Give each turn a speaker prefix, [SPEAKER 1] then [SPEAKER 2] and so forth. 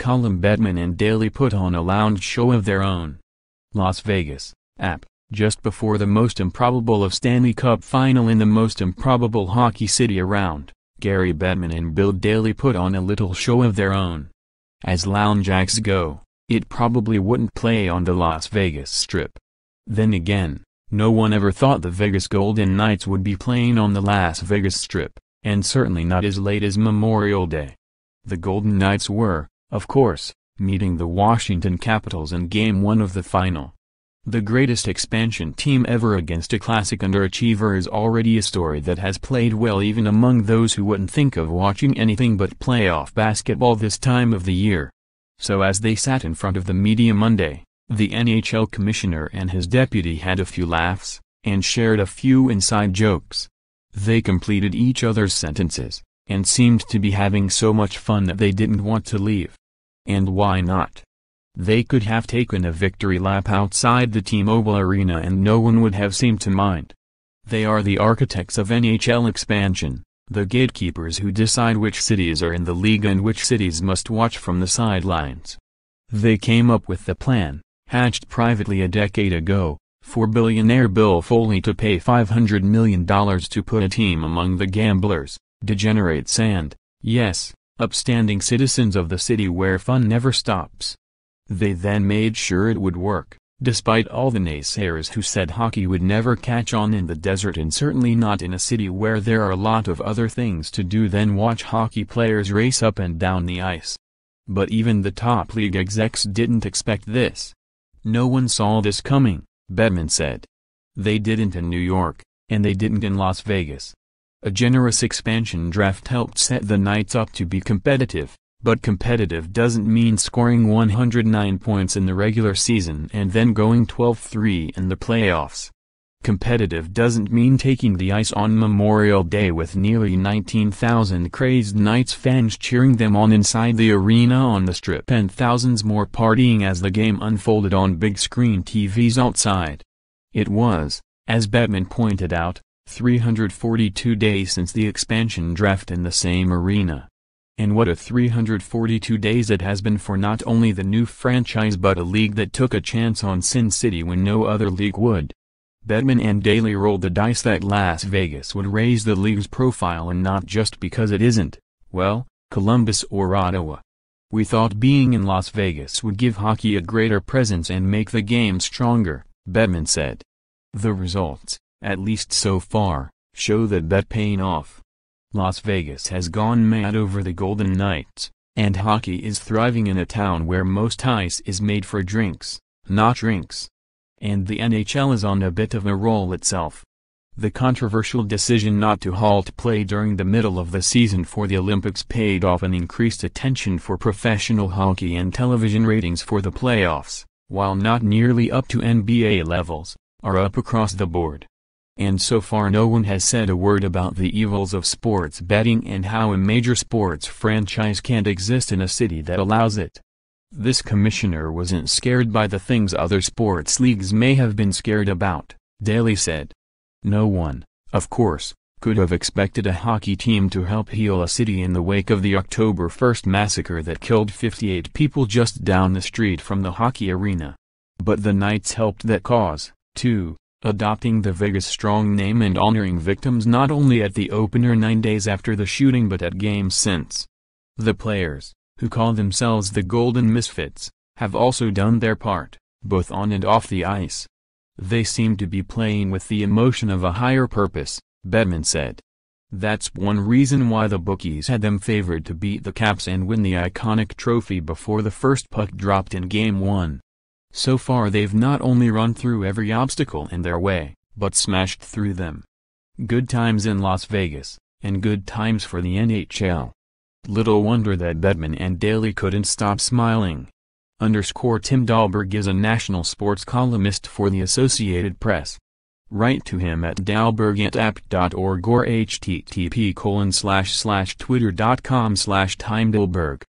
[SPEAKER 1] Column Bettman and Daly put on a lounge show of their own. Las Vegas, app, just before the most improbable of Stanley Cup final in the most improbable hockey city around, Gary Bettman and Bill Daly put on a little show of their own. As lounge acts go, it probably wouldn't play on the Las Vegas Strip. Then again, no one ever thought the Vegas Golden Knights would be playing on the Las Vegas Strip, and certainly not as late as Memorial Day. The Golden Knights were, of course, meeting the Washington Capitals in Game 1 of the final. The greatest expansion team ever against a classic underachiever is already a story that has played well even among those who wouldn't think of watching anything but playoff basketball this time of the year. So as they sat in front of the media Monday, the NHL commissioner and his deputy had a few laughs, and shared a few inside jokes. They completed each other's sentences, and seemed to be having so much fun that they didn't want to leave. And why not? They could have taken a victory lap outside the T-Mobile Arena and no one would have seemed to mind. They are the architects of NHL expansion, the gatekeepers who decide which cities are in the league and which cities must watch from the sidelines. They came up with the plan, hatched privately a decade ago, for billionaire Bill Foley to pay $500 million to put a team among the gamblers, degenerates and, yes, upstanding citizens of the city where fun never stops. They then made sure it would work, despite all the naysayers who said hockey would never catch on in the desert and certainly not in a city where there are a lot of other things to do than watch hockey players race up and down the ice. But even the top league execs didn't expect this. No one saw this coming, Bettman said. They didn't in New York, and they didn't in Las Vegas. A generous expansion draft helped set the Knights up to be competitive, but competitive doesn't mean scoring 109 points in the regular season and then going 12-3 in the playoffs. Competitive doesn't mean taking the ice on Memorial Day with nearly 19,000 crazed Knights fans cheering them on inside the arena on the strip and thousands more partying as the game unfolded on big screen TVs outside. It was, as Bettman pointed out, 342 days since the expansion draft in the same arena. And what a 342 days it has been for not only the new franchise but a league that took a chance on Sin City when no other league would. Bettman and Daly rolled the dice that Las Vegas would raise the league's profile and not just because it isn't, well, Columbus or Ottawa. We thought being in Las Vegas would give hockey a greater presence and make the game stronger, Bettman said. The results, at least so far, show that bet paying off. Las Vegas has gone mad over the Golden Knights, and hockey is thriving in a town where most ice is made for drinks, not drinks. And the NHL is on a bit of a roll itself. The controversial decision not to halt play during the middle of the season for the Olympics paid off in increased attention for professional hockey and television ratings for the playoffs, while not nearly up to NBA levels, are up across the board and so far no one has said a word about the evils of sports betting and how a major sports franchise can't exist in a city that allows it. This commissioner wasn't scared by the things other sports leagues may have been scared about, Daly said. No one, of course, could have expected a hockey team to help heal a city in the wake of the October 1st massacre that killed 58 people just down the street from the hockey arena. But the Knights helped that cause, too adopting the Vegas Strong name and honoring victims not only at the opener nine days after the shooting but at games since. The players, who call themselves the Golden Misfits, have also done their part, both on and off the ice. They seem to be playing with the emotion of a higher purpose, Bettman said. That's one reason why the bookies had them favored to beat the Caps and win the iconic trophy before the first puck dropped in Game 1. So far they've not only run through every obstacle in their way, but smashed through them. Good times in Las Vegas, and good times for the NHL. Little wonder that Bettman and Daly couldn't stop smiling. Underscore Tim Dahlberg is a national sports columnist for the Associated Press. Write to him at dahlberg at or http colon slash slash twitter.com slash.